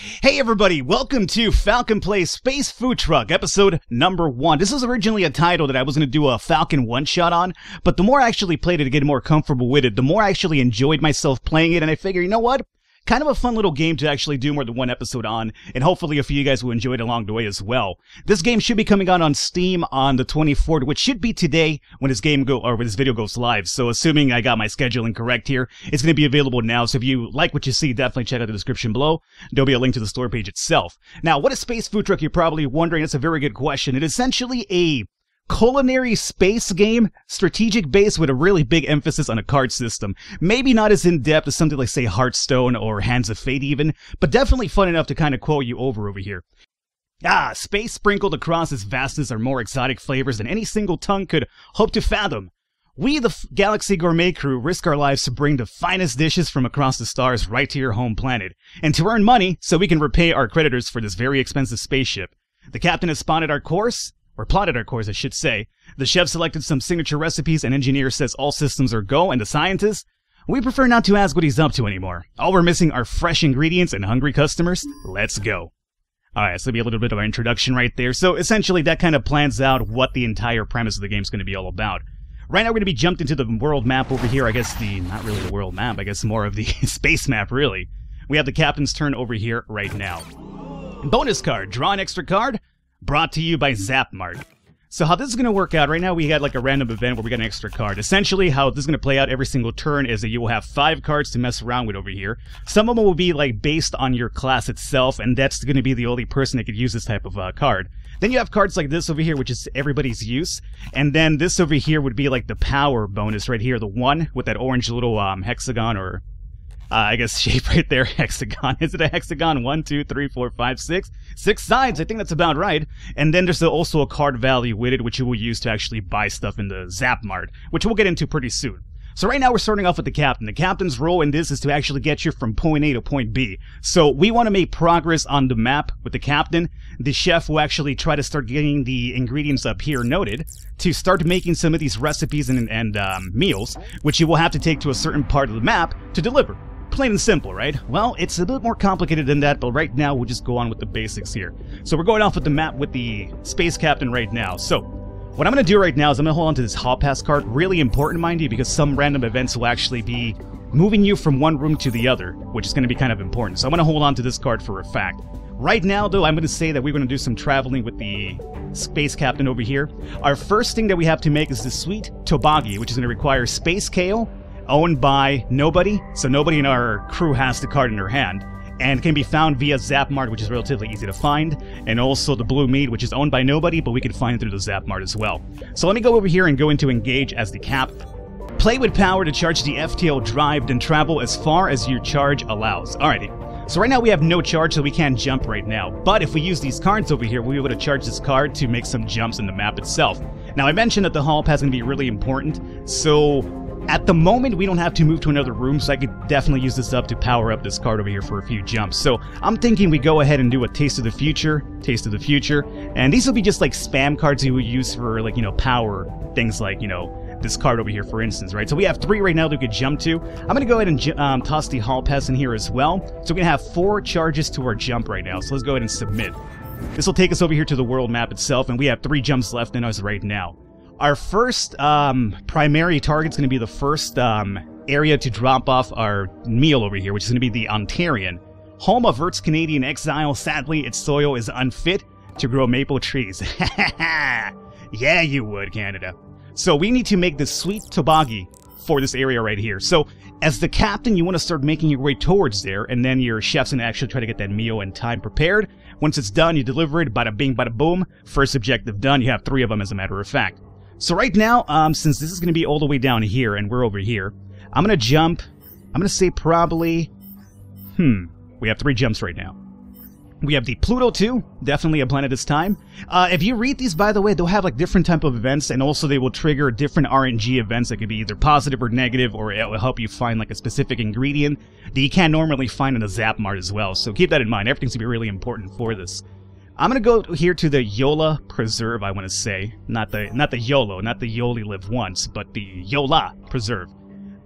Hey everybody, welcome to Falcon Play Space Food Truck, episode number one. This was originally a title that I was going to do a Falcon one-shot on, but the more I actually played it to get more comfortable with it, the more I actually enjoyed myself playing it, and I figured, you know what? Kind of a fun little game to actually do more than one episode on, and hopefully a few of you guys will enjoy it along the way as well. This game should be coming out on Steam on the 24th, which should be today when this game go or when this video goes live. So assuming I got my scheduling correct here, it's going to be available now. So if you like what you see, definitely check out the description below. There'll be a link to the store page itself. Now, what is Space Food Truck? You're probably wondering. That's a very good question. It is essentially a culinary space game, strategic base with a really big emphasis on a card system. Maybe not as in-depth as something like, say, Hearthstone or Hands of Fate even, but definitely fun enough to kind of quote you over over here. Ah, space sprinkled across its vastness are more exotic flavors than any single tongue could hope to fathom. We, the F- Galaxy Gourmet crew, risk our lives to bring the finest dishes from across the stars right to your home planet, and to earn money so we can repay our creditors for this very expensive spaceship. The captain has spotted our course, or plotted our course, I should say. The chef selected some signature recipes, and engineer says all systems are go, and the scientist, we prefer not to ask what he's up to anymore. All we're missing are fresh ingredients and hungry customers. Let's go. Alright, so that'll be a little bit of an introduction right there. So essentially, that kind of plans out what the entire premise of the game is going to be all about. Right now, we're going to be jumped into the world map over here. I guess the, not really the world map, I guess more of the space map, really. We have the captain's turn over here right now. Bonus card, draw an extra card, brought to you by Zapmart. So how this is going to work out, right now we had like a random event where we got an extra card. Essentially how this is going to play out every single turn is that you will have five cards to mess around with over here. Some of them will be like based on your class itself and that's going to be the only person that could use this type of uh, card. Then you have cards like this over here, which is everybody's use. And then this over here would be like the power bonus right here, the one with that orange little um, hexagon or I guess shape right there, hexagon. Is it a hexagon? One, two, three, four, five, six. Six sides. I think that's about right. And then there's also a card value with it, which you will use to actually buy stuff in the Zap Mart, which we'll get into pretty soon. So right now we're starting off with the captain. The captain's role in this is to actually get you from point A to point B. So we want to make progress on the map with the captain. The chef will actually try to start getting the ingredients up here noted to start making some of these recipes and, and um, meals, which you will have to take to a certain part of the map to deliver. Plain and simple, right? Well, it's a bit more complicated than that, but right now we'll just go on with the basics here. So we're going off with the map with the space captain right now. So what I'm going to do right now is I'm going to hold on to this hall pass card. Really important, mind you, because some random events will actually be moving you from one room to the other, which is going to be kind of important. So I'm going to hold on to this card for a fact. Right now, though, I'm going to say that we're going to do some traveling with the space captain over here. Our first thing that we have to make is the sweet toboggy, which is going to require space kale, owned by nobody, so nobody in our crew has the card in their hand, and can be found via Zapmart, which is relatively easy to find, and also the blue meat, which is owned by nobody, but we can find it through the Zapmart as well. So let me go over here and go into engage as the cap. Play with power to charge the FTL drive, and travel as far as your charge allows. Alrighty. So right now we have no charge, so we can't jump right now. But if we use these cards over here, we'll be able to charge this card to make some jumps in the map itself. Now I mentioned that the hall pass is going to be really important, so at the moment, we don't have to move to another room, so I could definitely use this up to power up this card over here for a few jumps. So I'm thinking we go ahead and do a Taste of the Future, Taste of the Future, and these will be just like spam cards you would use for like, you know, power things like, you know, this card over here, for instance, right? So we have three right now that we could jump to. I'm going to go ahead and um, toss the Hall Pass in here as well. So we're going to have four charges to our jump right now. So let's go ahead and submit. This will take us over here to the world map itself, and we have three jumps left in us right now. Our first um, primary target is going to be the first um, area to drop off our meal over here, which is going to be the Ontarian. Home of Earth's Canadian exile, sadly, its soil is unfit to grow maple trees. yeah, you would, Canada. So we need to make the sweet toboggy for this area right here. So as the captain, you want to start making your way towards there, and then your chef's going to actually try to get that meal in time prepared. Once it's done, you deliver it, bada bing, bada boom. First objective done. You have three of them, as a matter of fact. So right now, um, since this is going to be all the way down here and we're over here, I'm going to jump, I'm going to say probably, hmm, we have three jumps right now. We have the Pluto 2, definitely a planet this time. Uh, if you read these, by the way, they'll have like different type of events, and also they will trigger different RNG events that could be either positive or negative, or it will help you find like a specific ingredient that you can't normally find in the Zap Mart as well. So keep that in mind. Everything's gonna be really important for this. I'm gonna go here to the Yola Preserve. I want to say not the not the YOLO, not the Yoli Live Once, but the Yola Preserve.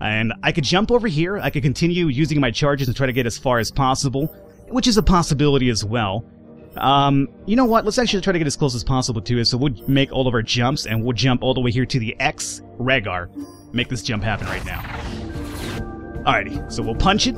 And I could jump over here. I could continue using my charges and try to get as far as possible. which is a possibility as well. Um, you know what? Let's actually try to get as close as possible to it. So we'll make all of our jumps, and we'll jump all the way here to the X Rehgar. Make this jump happen right now. Alrighty, so we'll punch it.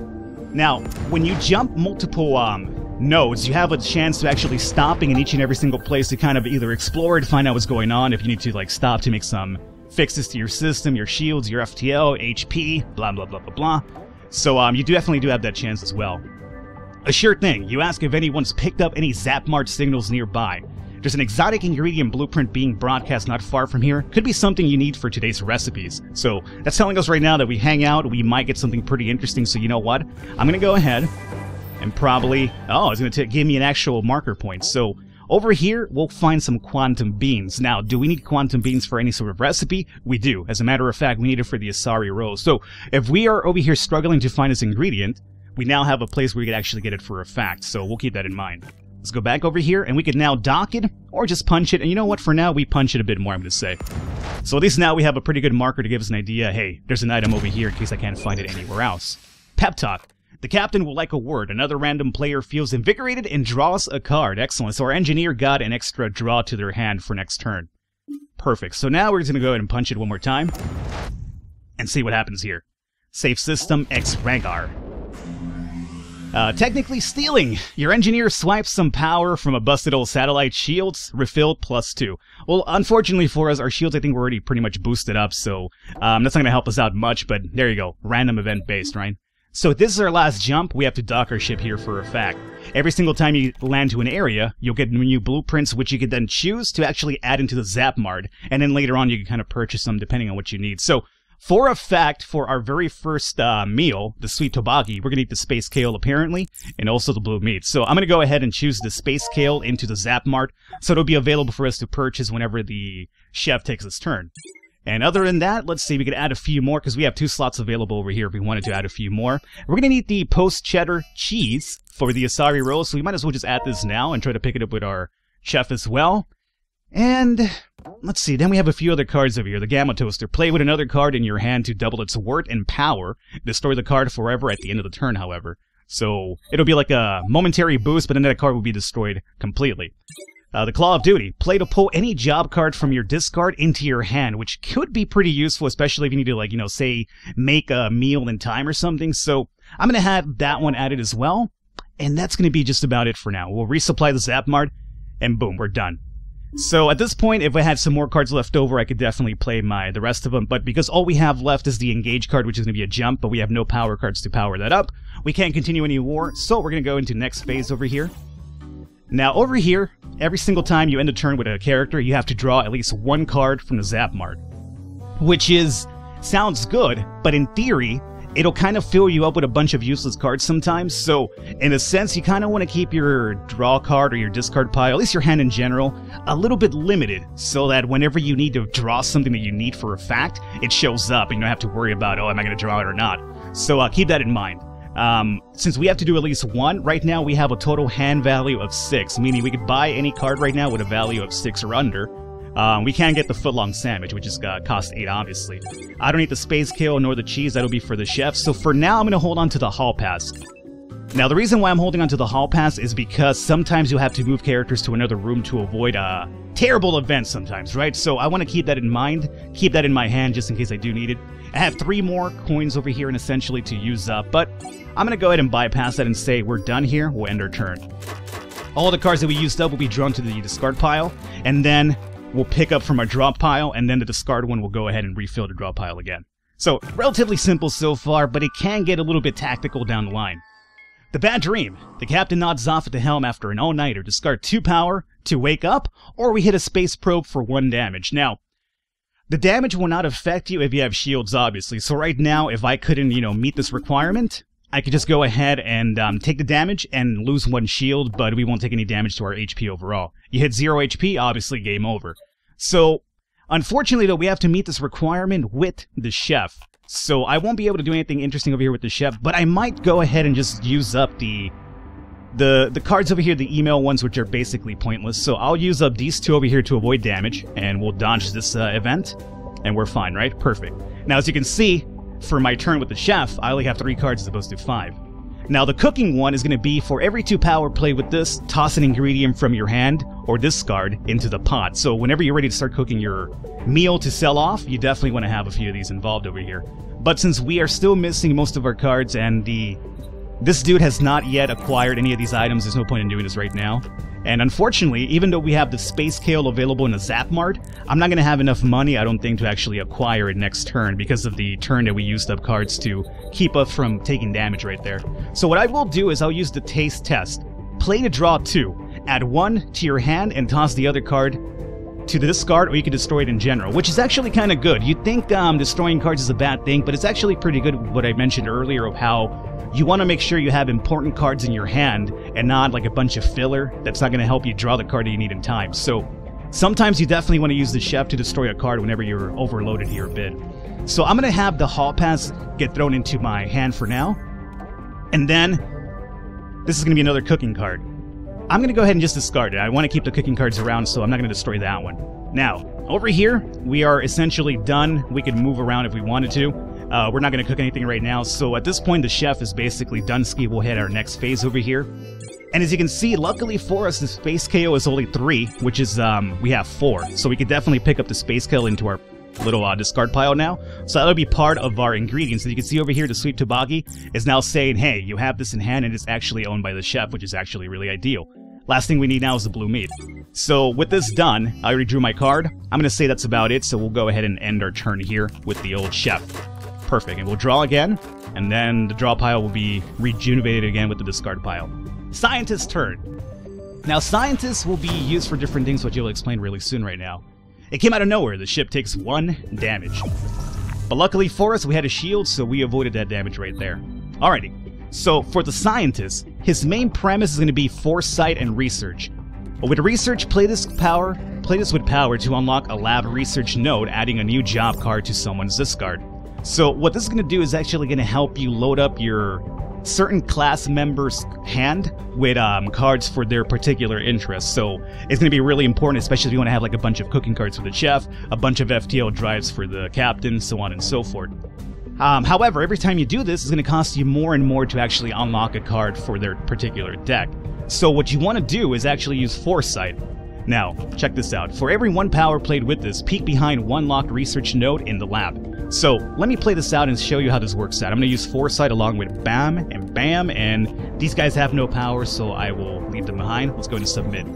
Now, when you jump multiple um, nodes, you have a chance to actually stopping in each and every single place to kind of either explore to find out what's going on, if you need to like stop to make some fixes to your system, your shields, your FTL, HP, blah blah blah blah blah. So um, you definitely do have that chance as well. A sure thing, you ask if anyone's picked up any Zapmart signals nearby. There's an exotic ingredient blueprint being broadcast not far from here. Could be something you need for today's recipes. So that's telling us right now that we hang out, we might get something pretty interesting. So you know what? I'm gonna go ahead and probably oh, it's gonna give me an actual marker point. So over here, we'll find some quantum beans. Now, do we need quantum beans for any sort of recipe? We do. As a matter of fact, we need it for the Asari rolls. So if we are over here struggling to find this ingredient, we now have a place where we could actually get it for a fact, so we'll keep that in mind. Let's go back over here, and we could now dock it, or just punch it, and you know what, for now, we punch it a bit more, I'm going to say. So at least now we have a pretty good marker to give us an idea, hey, there's an item over here in case I can't find it anywhere else. Pep Talk. The captain will like a word. Another random player feels invigorated and draws a card. Excellent. So our engineer got an extra draw to their hand for next turn. Perfect. So now we're just going to go ahead and punch it one more time. And see what happens here. Safe system X Rehgar. Uh, technically stealing. Your engineer swipes some power from a busted old satellite shields, refilled plus two. Well, unfortunately for us, our shields I think were already pretty much boosted up, so um, that's not going to help us out much, but there you go. Random event based, right? So if this is our last jump, we have to dock our ship here for a fact. Every single time you land to an area, you'll get new blueprints which you can then choose to actually add into the Zapmart, and then later on you can kind of purchase them depending on what you need. So for a fact, for our very first uh, meal, the sweet toboggy, we're going to eat the space kale apparently, and also the blue meat. So I'm going to go ahead and choose the space kale into the Zapmart, so it'll be available for us to purchase whenever the chef takes his turn. And other than that, let's see, we could add a few more, because we have two slots available over here if we wanted to add a few more. We're going to need the post-cheddar cheese for the Asari roll, so we might as well just add this now and try to pick it up with our chef as well. And let's see, then we have a few other cards over here. The Gamma Toaster. Play with another card in your hand to double its worth and power. Destroy the card forever at the end of the turn, however. So it'll be like a momentary boost, but then that card will be destroyed completely. Uh, the Claw of Duty. Play to pull any job card from your discard into your hand, which could be pretty useful, especially if you need to, like, you know, say, make a meal in time or something. So I'm going to have that one added as well. And that's going to be just about it for now. We'll resupply the Zapmart, and boom, we're done. So at this point, if I had some more cards left over, I could definitely play my the rest of them. But because all we have left is the engage card, which is going to be a jump, but we have no power cards to power that up, we can't continue any war. So we're going to go into next phase over here. Now over here, every single time you end a turn with a character, you have to draw at least one card from the Zap Mart. which is sounds good, but in theory, it'll kind of fill you up with a bunch of useless cards sometimes. So, in a sense, you kind of want to keep your draw card or your discard pile, at least your hand in general, a little bit limited so that whenever you need to draw something that you need for a fact, it shows up and you don't have to worry about, oh, am I going to draw it or not? So, uh, keep that in mind. Um, since we have to do at least one, right now we have a total hand value of 6, meaning we could buy any card right now with a value of 6 or under. Um, we can get the footlong sandwich, which is uh, cost 8, obviously. I don't need the space kale nor the cheese, that'll be for the chef, so for now I'm to hold on to the hall pass. Now, the reason why I'm holding onto the hall pass is because sometimes you have to move characters to another room to avoid uh, terrible events sometimes, right? So I want to keep that in mind, keep that in my hand just in case I do need it. I have three more coins over here and essentially to use up, but I'm going to go ahead and bypass that and say we're done here, we'll end our turn. All the cards that we used up will be drawn to the discard pile, and then we'll pick up from our drop pile, and then the discard one will go ahead and refill the drop pile again. So, relatively simple so far, but it can get a little bit tactical down the line. The Bad Dream. The captain nods off at the helm after an all-nighter. Discard 2 power to wake up, or we hit a space probe for 1 damage. Now, the damage will not affect you if you have shields, obviously. So right now, if I couldn't, you know, meet this requirement, I could just go ahead and um, take the damage and lose one shield, but we won't take any damage to our HP overall. You hit 0 HP, obviously game over. So, unfortunately though, we have to meet this requirement with the chef. So I won't be able to do anything interesting over here with the chef, but I might go ahead and just use up the the the cards over here, the email ones, which are basically pointless. So I'll use up these two over here to avoid damage, and we'll dodge this uh, event, and we're fine, right? Perfect. Now, as you can see, for my turn with the chef, I only have three cards as opposed to five. Now the cooking one is going to be for every two power play with this, toss an ingredient from your hand or discard into the pot. So whenever you're ready to start cooking your meal to sell off, you definitely want to have a few of these involved over here. But since we are still missing most of our cards and the this dude has not yet acquired any of these items, there's no point in doing this right now. And unfortunately, even though we have the Space Kale available in the Zap Mart, I'm not going to have enough money, I don't think, to actually acquire it next turn because of the turn that we used up cards to keep us from taking damage right there. So what I will do is I'll use the Taste Test. Play to draw two. Add one to your hand and toss the other card to the discard, or you can destroy it in general, which is actually kind of good. You'd think um, destroying cards is a bad thing, but it's actually pretty good what I mentioned earlier of how you want to make sure you have important cards in your hand and not like a bunch of filler that's not going to help you draw the card that you need in time. So sometimes you definitely want to use the chef to destroy a card whenever you're overloaded here a bit. So I'm going to have the Hall Pass get thrown into my hand for now. And then this is going to be another cooking card. I'm going to go ahead and just discard it. I want to keep the cooking cards around, so I'm not going to destroy that one. Now, over here, we are essentially done. We could move around if we wanted to. Uh, we're not going to cook anything right now, so at this point the chef is basically done ski. We'll hit our next phase over here. And as you can see, luckily for us, the Space Kale is only three, which is, um, we have four. So we could definitely pick up the Space Kale into our little uh, discard pile now. So that'll be part of our ingredients. As you can see over here, the Sweet Tobagi is now saying, hey, you have this in hand and it's actually owned by the chef, which is actually really ideal. Last thing we need now is the blue meat. So with this done, I already drew my card. I'm going to say that's about it, so we'll go ahead and end our turn here with the old chef. Perfect. And we'll draw again, and then the draw pile will be rejuvenated again with the discard pile. Scientist's turn. Now, scientists will be used for different things, which you'll explain really soon right now. It came out of nowhere. The ship takes one damage. But luckily for us, we had a shield, so we avoided that damage right there. Alrighty. So, for the scientist, his main premise is going to be foresight and research. With research, play this power, play this with power to unlock a lab research node, adding a new job card to someone's discard. So what this is going to do is actually going to help you load up your certain class members' hand with um, cards for their particular interests. So it's going to be really important, especially if you want to have like a bunch of cooking cards for the chef, a bunch of FTL drives for the captain, so on and so forth. Um, however, every time you do this, it's going to cost you more and more to actually unlock a card for their particular deck. So what you want to do is actually use Foresight. Now, check this out. For every one power played with this, peek behind one locked research node in the lab. So let me play this out and show you how this works out. I'm going to use Foresight along with Bam and Bam, and these guys have no power, so I will leave them behind. Let's go and submit.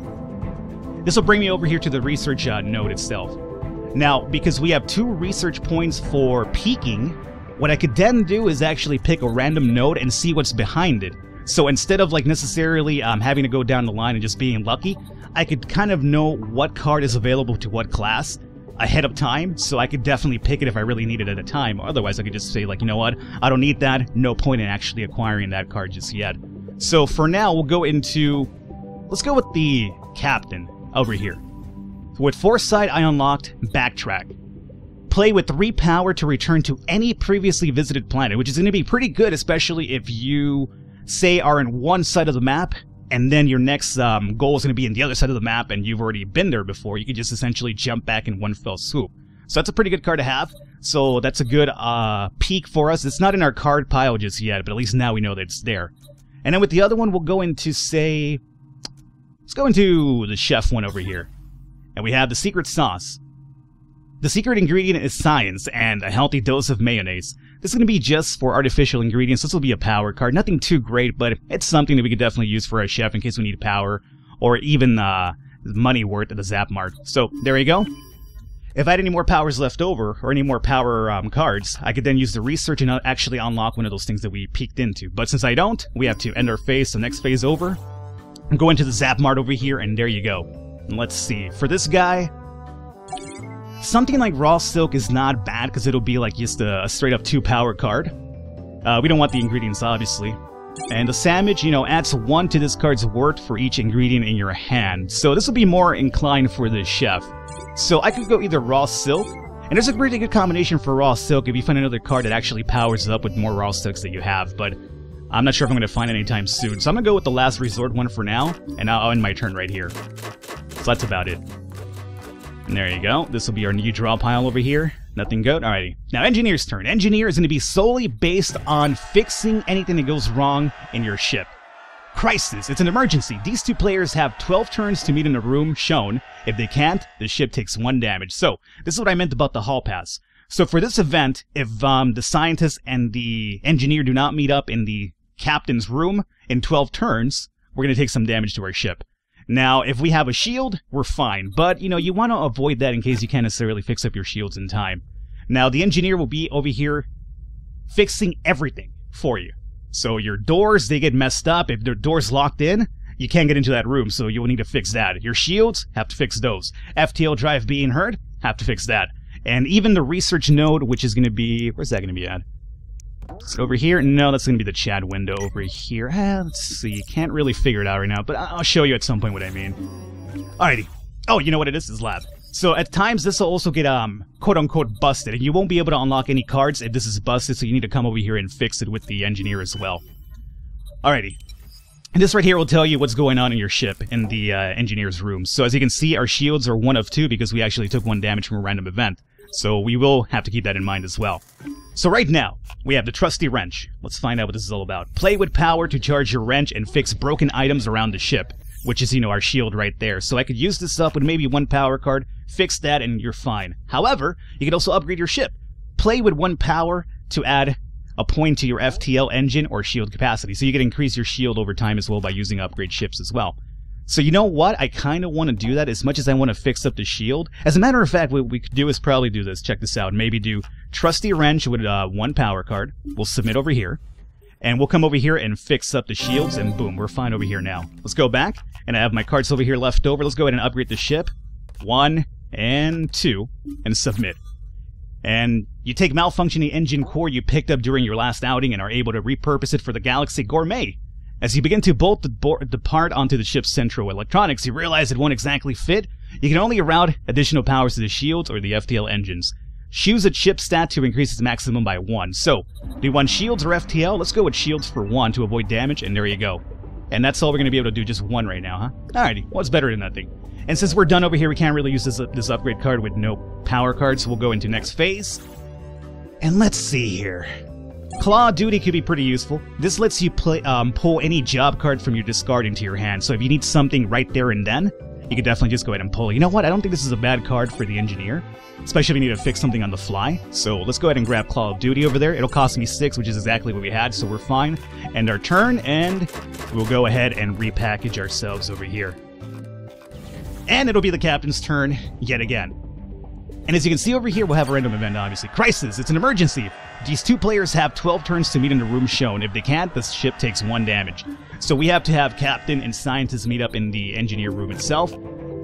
This will bring me over here to the research uh, node itself. Now, because we have two research points for peaking, what I could then do is actually pick a random node and see what's behind it. So instead of like necessarily um, having to go down the line and just being lucky, I could kind of know what card is available to what class ahead of time, so I could definitely pick it if I really need it at a time. Otherwise, I could just say, like, you know what, I don't need that, no point in actually acquiring that card just yet. So for now, we'll go into... Let's go with the captain over here. With Foresight, I unlocked Backtrack. Play with 3 power to return to any previously visited planet, which is going to be pretty good, especially if you, say, are in one side of the map and then your next um, goal is going to be in the other side of the map and you've already been there before, you can just essentially jump back in one fell swoop. So that's a pretty good card to have. So that's a good uh, peek for us. It's not in our card pile just yet, but at least now we know that it's there. And then with the other one, we'll go into, say... Let's go into the chef one over here. And we have the secret sauce. The secret ingredient is science and a healthy dose of mayonnaise. This is going to be just for artificial ingredients. This will be a power card. Nothing too great, but it's something that we could definitely use for a chef in case we need power or even uh, money worth at the Zap Mart. So there you go. If I had any more powers left over, or any more power um, cards, I could then use the research and actually unlock one of those things that we peeked into. But since I don't, we have to end our phase, so next phase over. Go into the Zap Mart over here, and there you go. And let's see. For this guy, Something like Raw Silk is not bad because it'll be like just a, straight up 2 power card. Uh, we don't want the ingredients, obviously. And the Sandwich, you know, adds 1 to this card's worth for each ingredient in your hand. So this will be more inclined for the chef. So I could go either Raw Silk, and there's a pretty good combination for Raw Silk if you find another card that actually powers up with more Raw Silks that you have, but I'm not sure if I'm going to find anytime soon. So I'm going to go with the Last Resort one for now, and I'll end my turn right here. So that's about it. And there you go. This will be our new draw pile over here. Nothing good? Alrighty. Now, Engineer's turn. Engineer is going to be solely based on fixing anything that goes wrong in your ship. Crisis. It's an emergency. These two players have 12 turns to meet in a room shown. If they can't, the ship takes one damage. So, this is what I meant about the hall pass. So for this event, if um, the scientist and the engineer do not meet up in the captain's room in 12 turns, we're going to take some damage to our ship. Now, if we have a shield, we're fine, but you know, you want to avoid that in case you can't necessarily fix up your shields in time. Now, the engineer will be over here fixing everything for you. So your doors, they get messed up. If the door's locked in, you can't get into that room, so you'll need to fix that. Your shields, have to fix those. FTL drive being hurt, have to fix that. And even the research node, which is going to be, where's that going to be at? Over here? No, that's going to be the chat window over here. Ah, let's see. Can't really figure it out right now, but I'll show you at some point what I mean. Alrighty. Oh, you know what it is? It's lab. So at times this will also get um quote unquote busted, and you won't be able to unlock any cards if this is busted. So you need to come over here and fix it with the engineer as well. Alrighty. And this right here will tell you what's going on in your ship in the uh, engineer's room. So as you can see, our shields are one of two because we actually took one damage from a random event. So we will have to keep that in mind as well. So right now, we have the trusty wrench. Let's find out what this is all about. Play with power to charge your wrench and fix broken items around the ship, which is, you know, our shield right there. So I could use this up with maybe one power card, fix that, and you're fine. However, you can also upgrade your ship. Play with one power to add a point to your FTL engine or shield capacity. So you can increase your shield over time as well by using upgrade ships as well. So you know what? I kind of want to do that as much as I want to fix up the shield. As a matter of fact, what we could do is probably do this. Check this out. Maybe do Trusty Wrench with uh, one power card. We'll submit over here. And we'll come over here and fix up the shields, and boom, we're fine over here now. Let's go back, and I have my cards over here left over. Let's go ahead and upgrade the ship. One, and two, and submit. And you take malfunctioning engine core you picked up during your last outing and are able to repurpose it for the Galaxy Gourmet. As you begin to bolt the, the part onto the ship's central electronics, you realize it won't exactly fit. You can only route additional powers to the shields or the FTL engines. Choose a chip stat to increase its maximum by 1. So, do you want shields or FTL? Let's go with shields for 1 to avoid damage, and there you go. And that's all we're going to be able to do, just 1 right now, huh? Alrighty, what's better than nothing? And since we're done over here, we can't really use this, uh, this upgrade card with no power cards, so we'll go into next phase. And let's see here. Claw Duty could be pretty useful. This lets you play, um, pull any job card from your discard into your hand, so if you need something right there and then, you could definitely just go ahead and pull. You know what? I don't think this is a bad card for the engineer, especially if you need to fix something on the fly. So let's go ahead and grab Claw of Duty over there. It'll cost me 6, which is exactly what we had, so we're fine. End our turn, and we'll go ahead and repackage ourselves over here. And it'll be the captain's turn yet again. And as you can see over here, we'll have a random event, obviously. Crisis! It's an emergency! These two players have 12 turns to meet in the room shown. If they can't, the ship takes one damage. So we have to have Captain and Scientist meet up in the engineer room itself.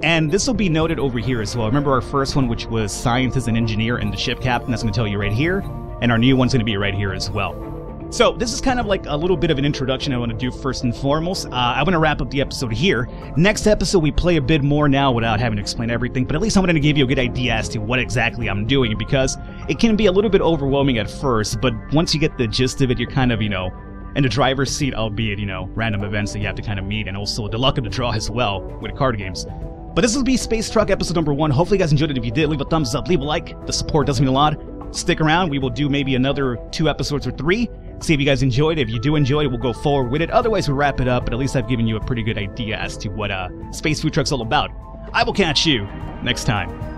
And this will be noted over here as well. Remember our first one, which was Scientist and Engineer and the ship captain? That's going to tell you right here. And our new one's going to be right here as well. So, this is kind of like a little bit of an introduction I want to do first and foremost. Uh, I want to wrap up the episode here. Next episode, we play a bit more now without having to explain everything, but at least I'm going to give you a good idea as to what exactly I'm doing because it can be a little bit overwhelming at first, but once you get the gist of it, you're kind of, you know, in the driver's seat, albeit, you know, random events that you have to kind of meet, and also the luck of the draw as well with card games. But this will be Space Truck episode number one. Hopefully, you guys enjoyed it. If you did, leave a thumbs up, leave a like. The support does mean a lot. Stick around. We will do maybe another two episodes or three see if you guys enjoyed. It. If you do enjoy it, we'll go forward with it. Otherwise, we'll wrap it up, but at least I've given you a pretty good idea as to what uh, Space Food Truck's all about. I will catch you next time.